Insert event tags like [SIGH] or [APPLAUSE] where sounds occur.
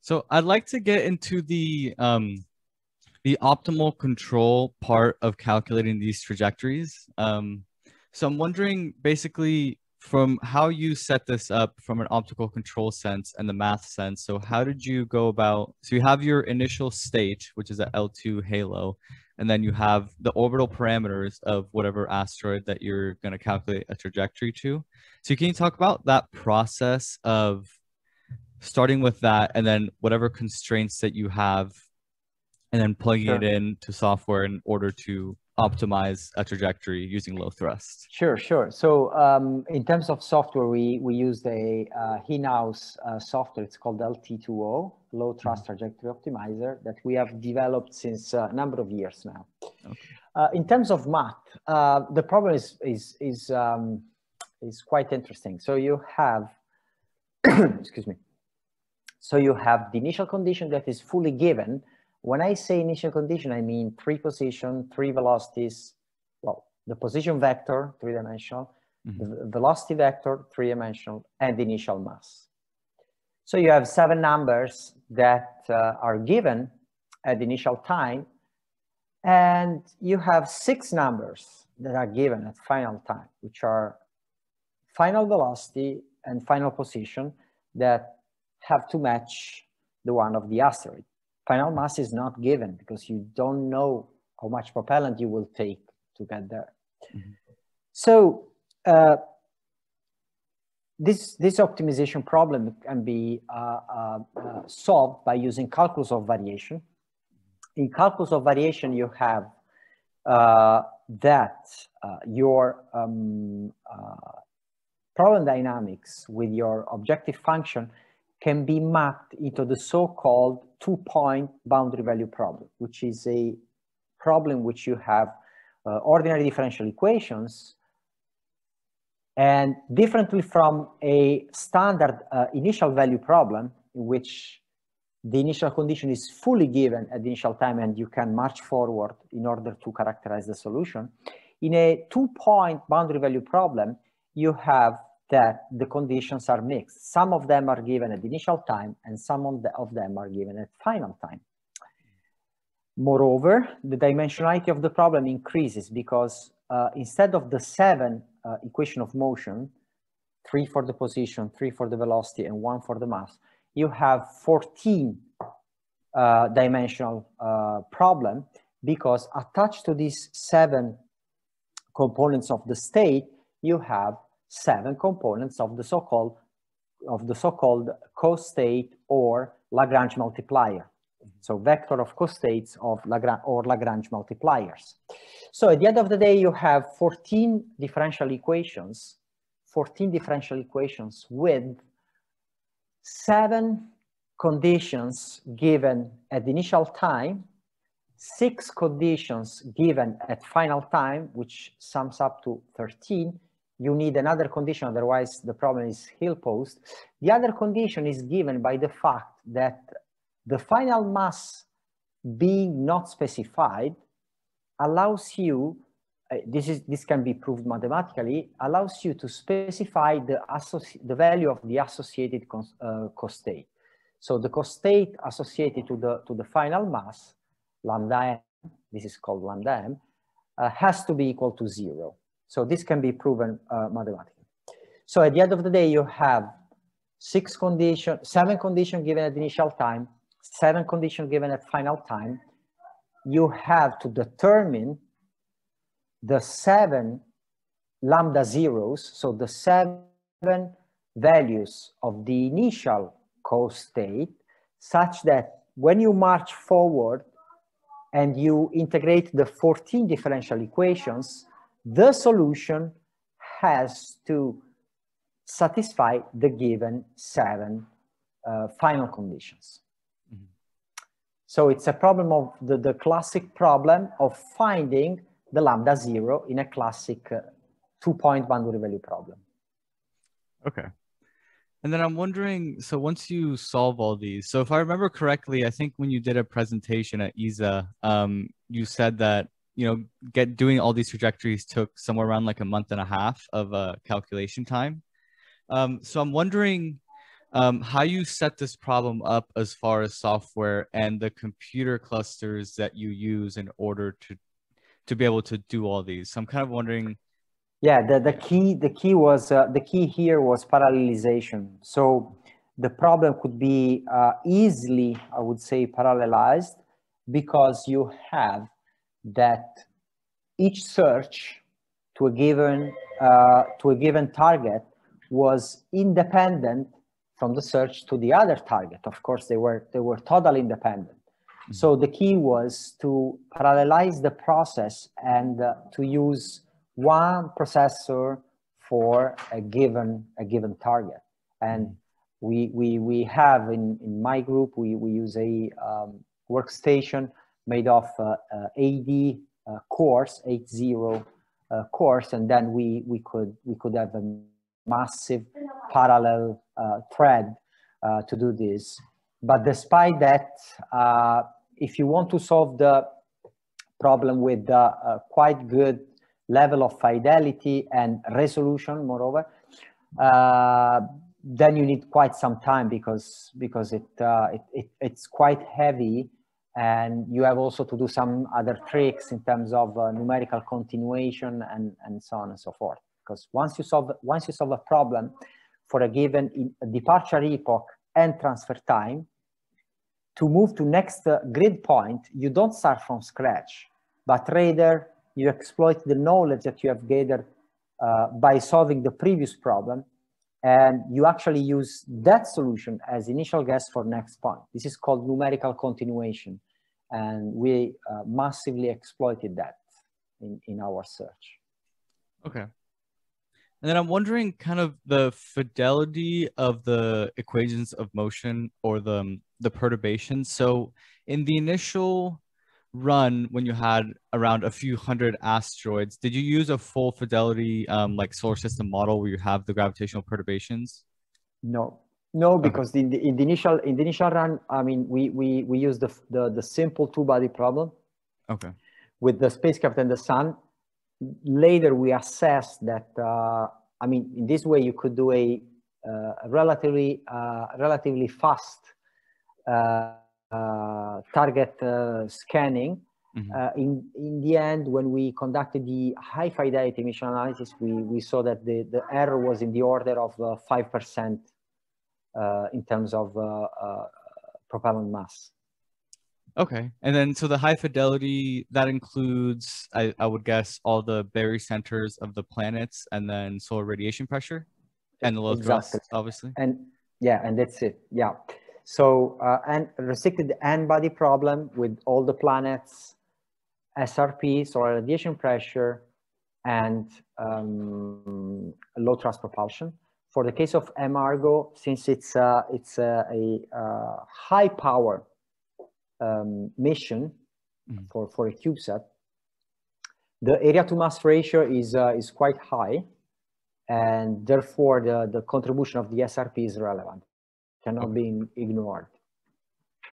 So I'd like to get into the um, the optimal control part of calculating these trajectories. Um, so I'm wondering basically from how you set this up from an optimal control sense and the math sense. So how did you go about, so you have your initial state, which is at L2 halo, and then you have the orbital parameters of whatever asteroid that you're going to calculate a trajectory to. So can you talk about that process of starting with that and then whatever constraints that you have and then plugging sure. it into software in order to optimize a trajectory using low thrust? Sure, sure. So um, in terms of software, we, we used a uh, in-house uh, software. It's called LT2O, Low Thrust mm-hmm. Trajectory Optimizer, that we have developed since a number of years now. Okay. Uh, in terms of math, uh, the problem is, is, is, um, is quite interesting. So you have, [COUGHS] excuse me, so you have the initial condition that is fully given, when I say initial condition, I mean three position, three velocities, well, the position vector, three-dimensional, mm -hmm. the velocity vector, three-dimensional, and the initial mass. So you have seven numbers that uh, are given at initial time, and you have six numbers that are given at final time, which are final velocity and final position that have to match the one of the asteroid final mass is not given because you don't know how much propellant you will take to get there. Mm -hmm. So uh, this, this optimization problem can be uh, uh, uh, solved by using calculus of variation. In calculus of variation, you have uh, that uh, your um, problem dynamics with your objective function can be mapped into the so-called two-point boundary value problem, which is a problem which you have uh, ordinary differential equations and differently from a standard uh, initial value problem in which the initial condition is fully given at the initial time and you can march forward in order to characterize the solution. In a two-point boundary value problem, you have that the conditions are mixed. Some of them are given at initial time and some of, the, of them are given at final time. Moreover, the dimensionality of the problem increases because uh, instead of the seven uh, equation of motion, three for the position, three for the velocity, and one for the mass, you have 14 uh, dimensional uh, problem because attached to these seven components of the state, you have seven components of the so-called of the so-called co-state or Lagrange multiplier. Mm-hmm. So vector of co-states of Lagrange or Lagrange multipliers. So at the end of the day, you have 14 differential equations, 14 differential equations with seven conditions given at initial time, six conditions given at final time, which sums up to 13, you need another condition, otherwise the problem is ill-posed. The other condition is given by the fact that the final mass being not specified allows you, uh, this, is, this can be proved mathematically, allows you to specify the, the value of the associated uh, costate. So the costate associated to the, to the final mass, lambda m, this is called lambda m, uh, has to be equal to zero. So this can be proven uh, mathematically. So at the end of the day, you have six condition, seven conditions given at initial time, seven conditions given at final time. You have to determine the seven lambda zeros, so the seven values of the initial co-state, such that when you march forward and you integrate the 14 differential equations, the solution has to satisfy the given seven uh, final conditions. Mm -hmm. So it's a problem of the, the classic problem of finding the lambda zero in a classic uh, two-point boundary value problem. Okay. And then I'm wondering, so once you solve all these, so if I remember correctly, I think when you did a presentation at ESA, um, you said that you know, get doing all these trajectories took somewhere around like a month and a half of uh, calculation time. Um, so I'm wondering, um, how you set this problem up as far as software and the computer clusters that you use in order to to be able to do all these. So I'm kind of wondering. Yeah, the, the key the key was uh, the key here was parallelization. So the problem could be uh, easily, I would say, parallelized because you have that each search to a given uh, to a given target was independent from the search to the other target. Of course, they were they were totally independent. Mm-hmm. So the key was to parallelize the process and uh, to use one processor for a given a given target. And mm-hmm. we we we have in in my group we we use a um, workstation made of uh, uh, 80 uh, cores, 80 uh, cores, and then we we could we could have a massive parallel uh, thread uh, to do this. But despite that, uh, if you want to solve the problem with a quite good level of fidelity and resolution, moreover, uh, then you need quite some time because because it, uh, it, it, it's quite heavy and you have also to do some other tricks in terms of uh, numerical continuation and and so on and so forth. Because once you solve once you solve a problem for a given departure epoch and transfer time, to move to next uh, grid point, you don't start from scratch, but rather you exploit the knowledge that you have gathered uh, by solving the previous problem, and you actually use that solution as initial guess for next point. This is called numerical continuation, and we uh, massively exploited that in, in our search. Okay. And then I'm wondering kind of the fidelity of the equations of motion or the, um, the perturbations. So in the initial run, when you had around a few hundred asteroids, did you use a full fidelity um, like solar system model where you have the gravitational perturbations? No, no, because okay. in, the, in the initial in the initial run, I mean, we we we use the the, the simple two body problem. Okay. With the spacecraft and the sun, later we assessed that, uh, I mean, in this way you could do a, uh, relatively, uh, relatively fast uh, Uh, target uh, scanning. Mm-hmm. Uh, in, in the end, when we conducted the high fidelity mission analysis, we, we saw that the, the error was in the order of uh, 5% in terms of propellant mass. Okay. And then so the high fidelity that includes I, I would guess all the barycenters of the planets and then solar radiation pressure and the low exactly. thrust, obviously. And yeah, and that's it. Yeah. So uh, and restricted n-body problem with all the planets, SRP, solar radiation pressure, and um, low thrust propulsion. For the case of M-ARGO, since it's uh, it's uh, a, a uh, high power um, mission mm. for, for a CubeSat, the area to mass ratio is, uh, is quite high and therefore the, the contribution of the SRP is relevant, cannot be ignored.